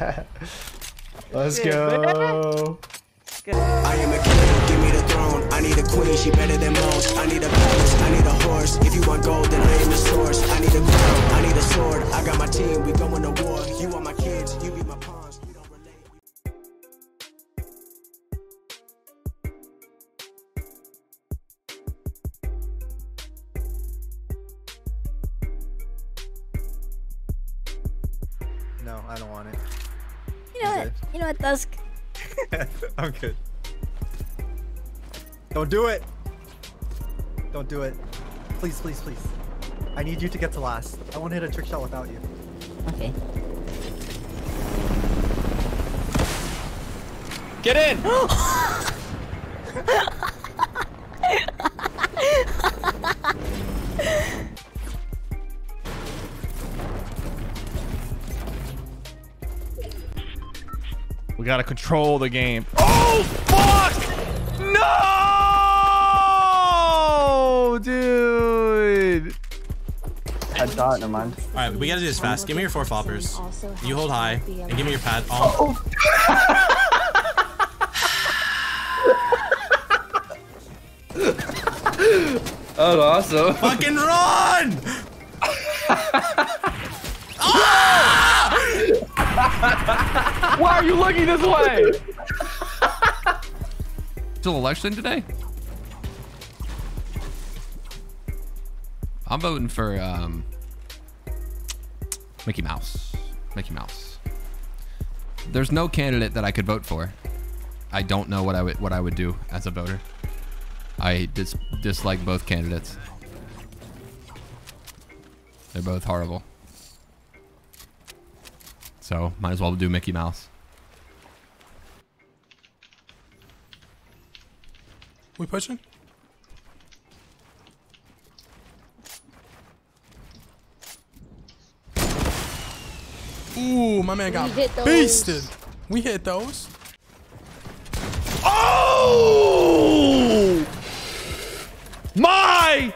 Let's go. I am a king, give me the throne. I need a queen, she better than most. I need a palace, I need a horse. If you want gold, then I am the source. I need a crown, I need a sword. I got my team, we going to war. You are my kids, you be my pawns. We don't relate. No, I don't want it. You know what? You know what, Dusk? I'm good. Don't do it. Don't do it. Please, please, please. I need you to get to last. I won't hit a trick shot without you. Okay. Get in! we gotta control the game. Oh, fuck! No! Dude! Headshot, never mind. Alright, we gotta do this fast. Give me your four floppers. You hold high, and give me your pad. Oh. Oh, awesome. Fucking run! Why are you looking this way? Still election today? I'm voting for um, Mickey Mouse. Mickey Mouse. There's no candidate that I could vote for. I don't know what I would what I would do as a voter. I dis dislike both candidates. They're both horrible. So might as well do Mickey Mouse. We pushing? Ooh, my man got We hit those. beasted. We hit those. Oh! My!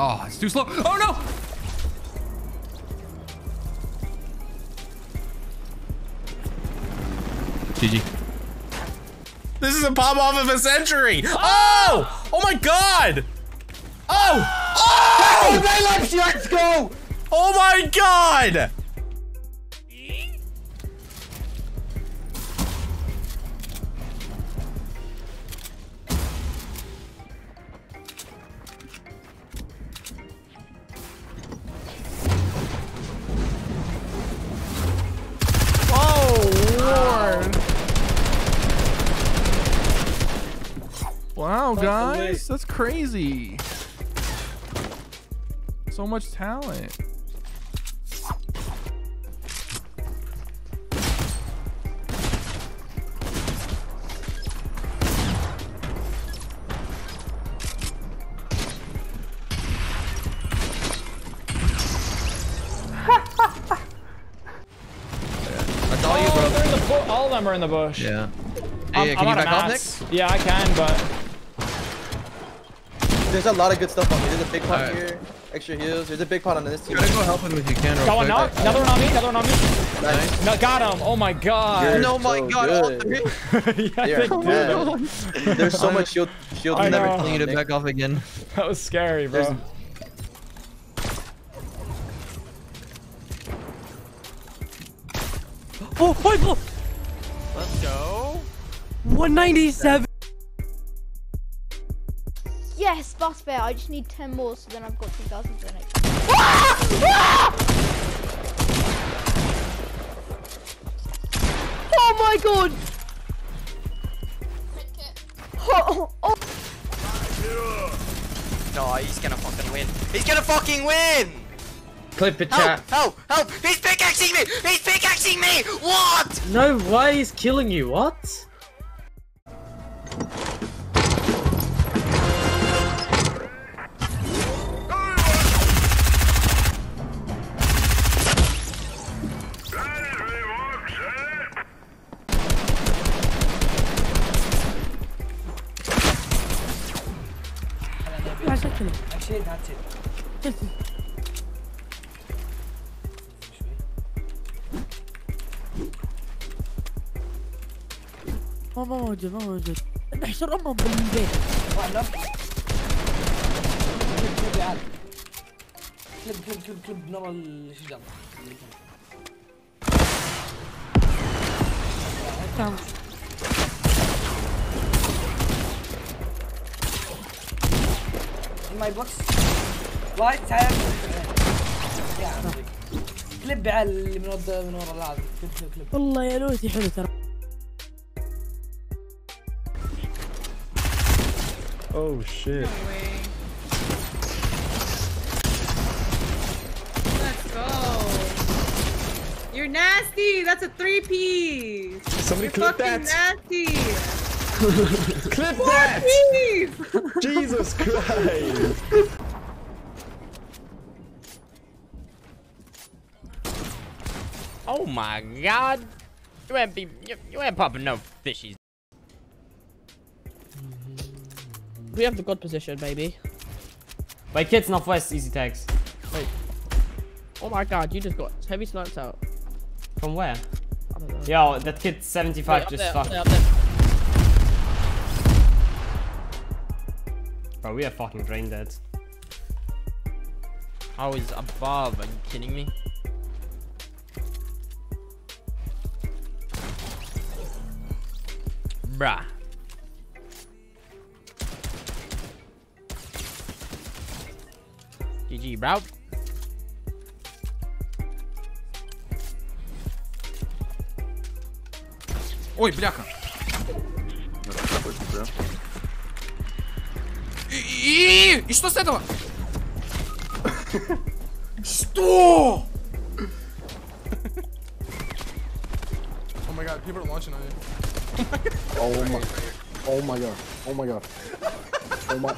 Oh, it's too slow. Oh no! GG. This is a pop off of a century! Ah! Oh! Oh my god! Oh! Oh! Let's go! Oh my god! Wow, guys, that's crazy. So much talent. That's all you, oh. bro. they're in the bu- all of them are in the bush. Yeah. I'm, Hey, I'm can you back off. Nick? Yeah, I can, but There's a lot of good stuff on me. There's a big pot Alright. here. Extra heals. There's a big pot on this team. Try to go help him if you can. real got one quick. knocked. Another one on me. Another one on me. Nice. No, got him. Oh my god. You're No, my so God, all three. yeah, You're they. There's so much shield. Shield. I in know. everything, I to back off again. That was scary, bro. There's- Oh, point blow. Let's go. 197. Yes, boss bear. I just need 10 more, so then I've got 2,000 for the next. Ah! Ah! Oh my god! Oh, oh, No, he's gonna fucking win. He's gonna fucking win. Clip it, Help! Help! Help! He's pickaxing me! He's pickaxing me! What? No way he's killing you. What? مشاكله هتشيل هتشيل ما ما موجود ما موجود. نحشر أمهم بالبيت. كلب كلب كلب كلب نرى الشجر my box right تعال يا عمي كلب على اللي من ورا من ورا العظم كلب كلب كلب والله يا لوتي حلو ترى Oh shit. Let's go. You're nasty. That's a three piece. Somebody You're clip fucking that. nasty. Clip Four that! piece. Jesus Christ! Oh my god. You ain't be you, you ain't popping no fishies. We have the god position, baby. Wait, kids northwest, easy tags. Wait. Oh my god, you just got heavy snipes out. From where? I don't know. Yo, that kid 75 Wait, just there, up fucked. there, up there. Bro, we are fucking brain dead. I was above, are you kidding me? Bruh. GG, bro. Ой, бляха. И, и что с этого? Что? Oh my god, people are launching on you. Oh my. Oh my god. Oh my god. Oh my.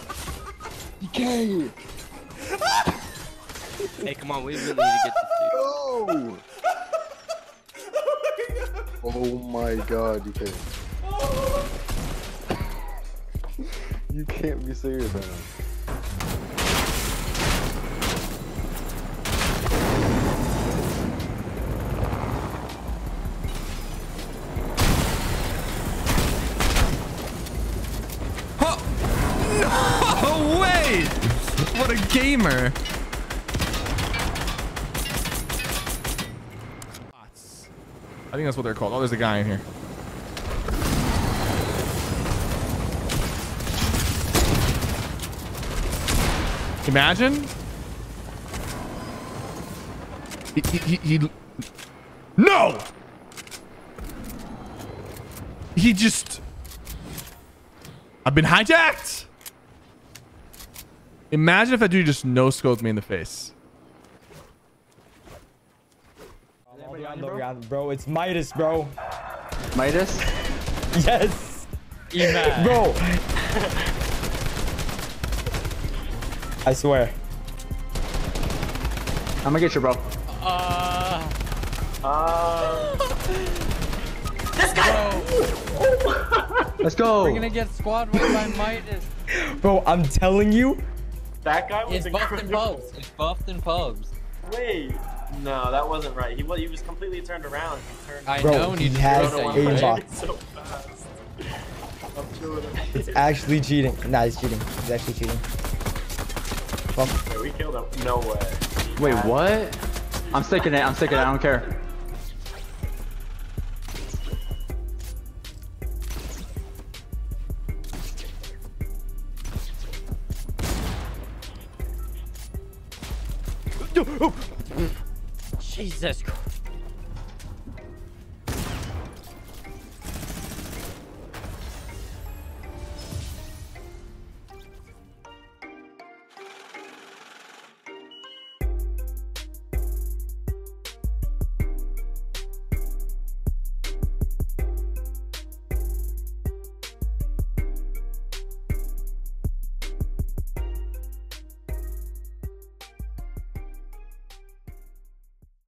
DK! Hey, come on, we really need to get this No! Oh my god, DK. You can't be serious right. Oh wait! What a gamer! I think that's what they're called. Oh, there's a guy in here. Imagine. He, he, he, he- no! He just... I've been hijacked! Imagine if that dude just no-scoped me in the face. Bro, it's Midas, bro. Midas? Yes. Eman. Bro. I swear. I'm gonna get you, bro. Uh. Uh. Let's go. Let's go. We're gonna get squad wiped by Midas. Bro, I'm telling you. That guy was It's buffed and pubs. It's buffed and pubs. Wait. No, that wasn't right. He was, he was completely turned around. He turned I Bro, know, and he he just has wrote it. aimbot. aimbot. So fast. I'm killing him. It's actually cheating. Nah, he's cheating. He's actually cheating. Fuck. Wait, we killed him. No way. Wait, what? I'm sticking it. I'm sticking it. I don't care. Jesus Christ.